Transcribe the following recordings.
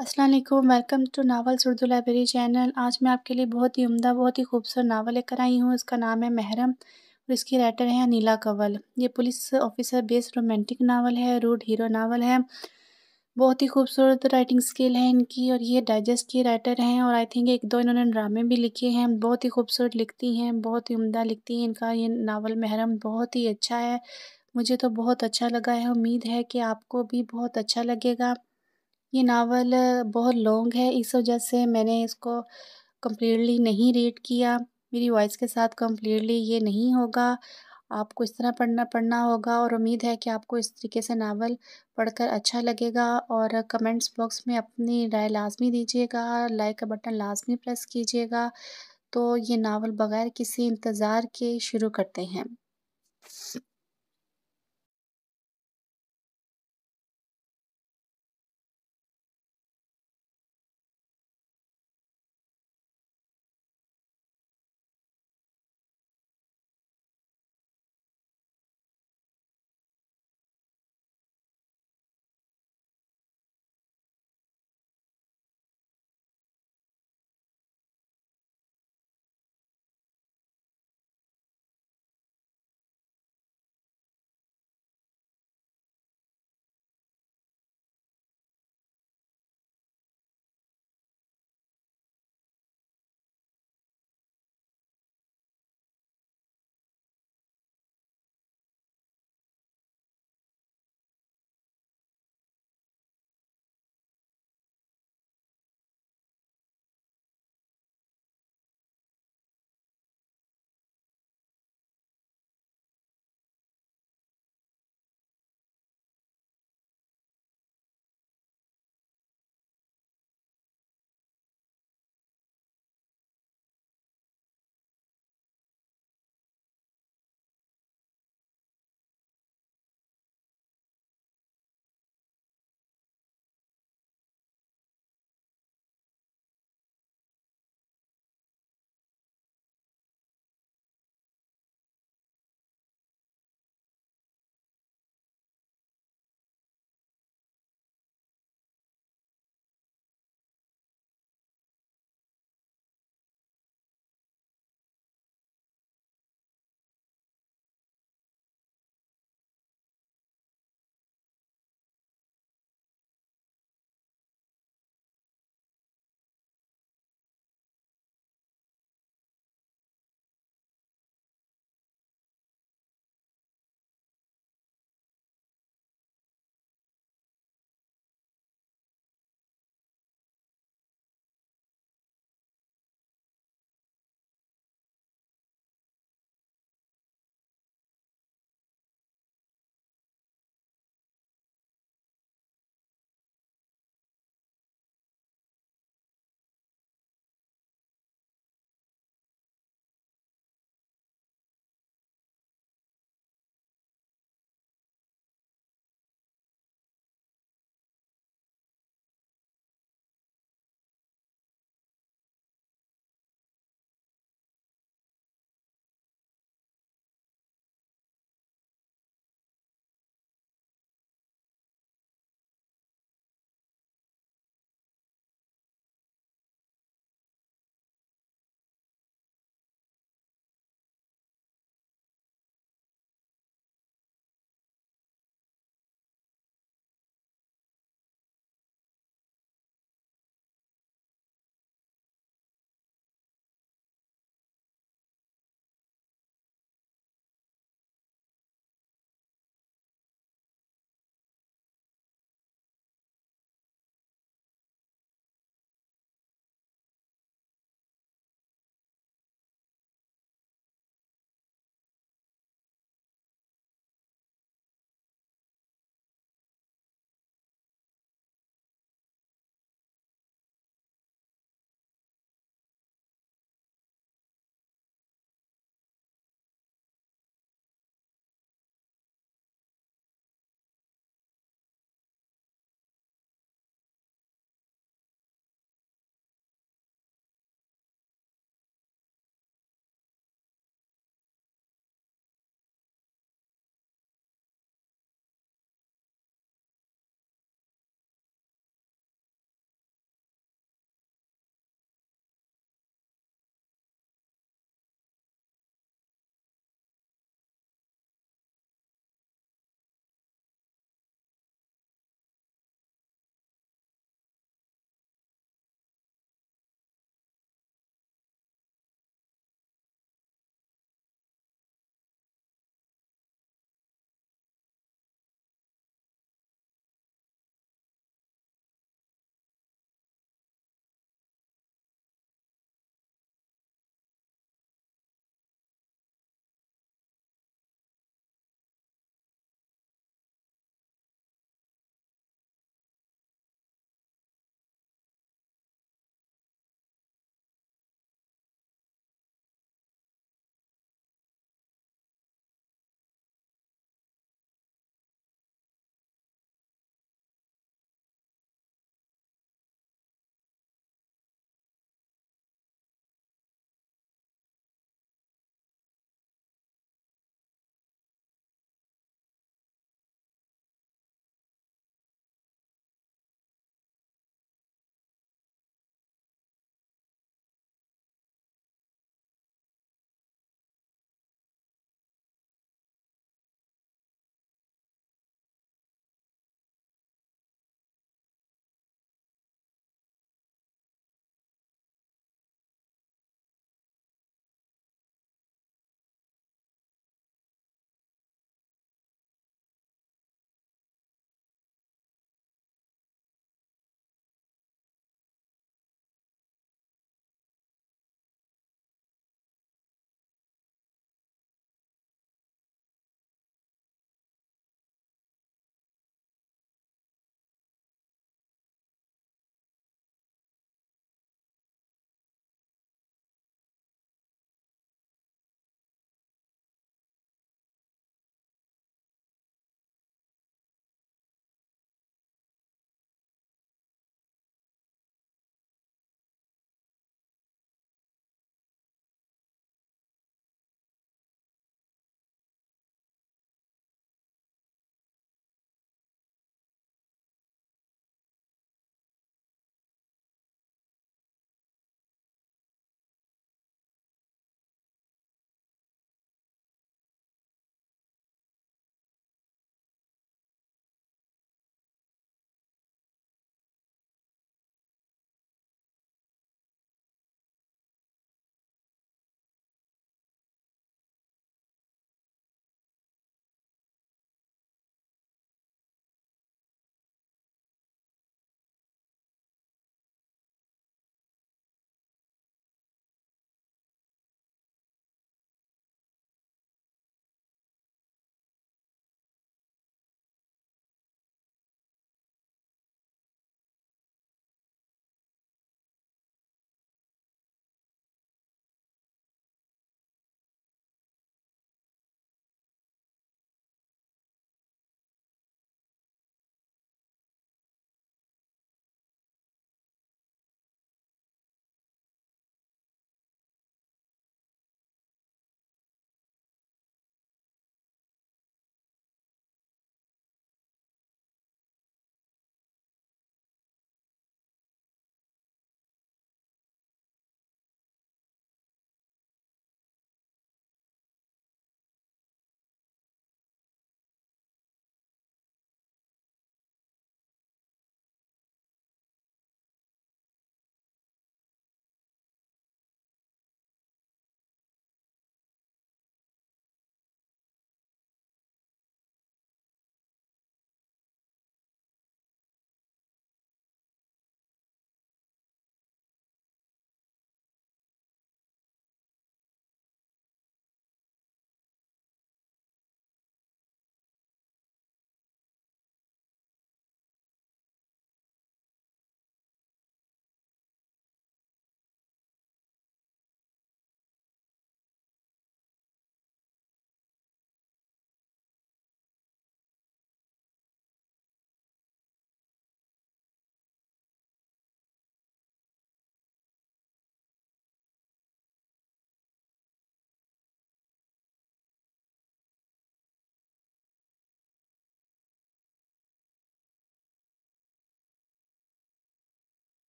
السلام علیکم welcome to novels Urdu library channel آج میں آپ کے لیے بہت ہی عمدہ، بہت ہی خوبصورت ناول لے کر آئی ہوں۔ اس کا نام ہے محرم اور اس کی رائٹر ہیں نیلا کنول یہ police officer base romantic novel ہے روڈ ہیرو ناول ہے۔ بہت ہی خوبصورت رائٹنگ سکل ہے ان کی اور یہ ڈائجسٹ کی رائٹر ہیں اور آئی تھنک ایک دو انہوں نے ڈرامے بھی لکھے ہیں۔ بہت ہی خوبصورت لکھتی ہیں، بہت ہی عمدہ لکھتی ہیں ان کا۔ یہ ناول محرم بہت ہی اچھا ہے۔ مجھے تو بہت اچھا لگا ہے، امید ہے کہ آپ کو بھی بہت اچھا لگے گا۔ یہ ناول بہت لانگ ہے، اس وجہ سے میں نے اس کو کمپلیٹلی نہیں ریڈ کیا۔ میری وائس کے ساتھ کمپلیٹلی یہ نہیں ہوگا۔ آپ کو اس طرح پڑھنا پڑھنا ہوگا اور امید ہے کہ آپ کو اس طریقے سے ناول پڑھ کر اچھا لگے گا۔ اور کمنٹس باکس میں اپنی رائے لازمی دیجیے گا لائک کا بٹن لازمی پریس کیجیے گا۔ تو یہ ناول بغیر کسی انتظار کے شروع کرتے ہیں۔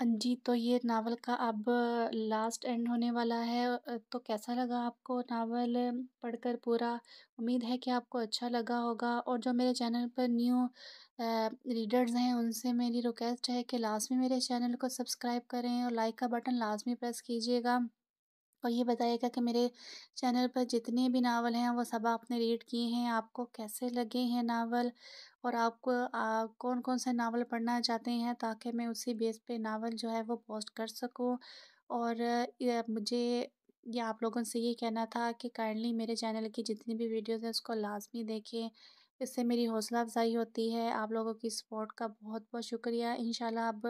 جی تو یہ ناول کا اب لاسٹ اینڈ ہونے والا ہے تو کیسا لگا آپ کو ناول پڑھ کر پورا امید ہے کہ آپ کو اچھا لگا ہوگا اور جو میرے چینل پر نیو ریڈرز ہیں ان سے میری ریکویسٹ ہے کہ لازمی میرے چینل کو سبسکرائب کریں اور لائک کا بٹن لازمی پریس کیجیے گا اور یہ بتائیے گا کہ میرے چینل پر جتنے بھی ناول ہیں، وہ سب آپ نے ریڈ کیے ہیں۔ آپ کو کیسے لگے ہیں ناول؟ اور آپ کو کون کون سے ناول پڑھنا چاہتے ہیں تاکہ میں اسی بیس پہ ناول جو ہے وہ پوسٹ کر سکوں؟ اور مجھے، یہ آپ لوگوں سے یہ کہنا تھا کہ کائنڈلی میرے چینل کی جتنی بھی ویڈیوز ہیں، اس کو لازمی دیکھیں۔ اس سے میری حوصلہ افزائی ہوتی ہے۔ آپ لوگوں کی سپورٹ کا بہت بہت شکریہ۔ ان شاء اللہ اب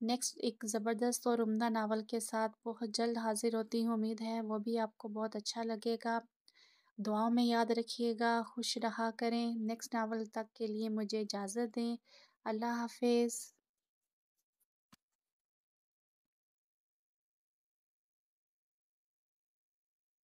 نیکسٹ ایک زبردست اور عمدہ ناول کے ساتھ بہت جلد حاضر ہوتی ہوں امید ہے وہ بھی آپ کو بہت اچھا لگے گا۔ دعاؤں میں یاد رکھیے گا۔ خوش رہا کریں۔ نیکسٹ ناول تک کے لیے مجھے اجازت دیں۔ اللہ حافظ۔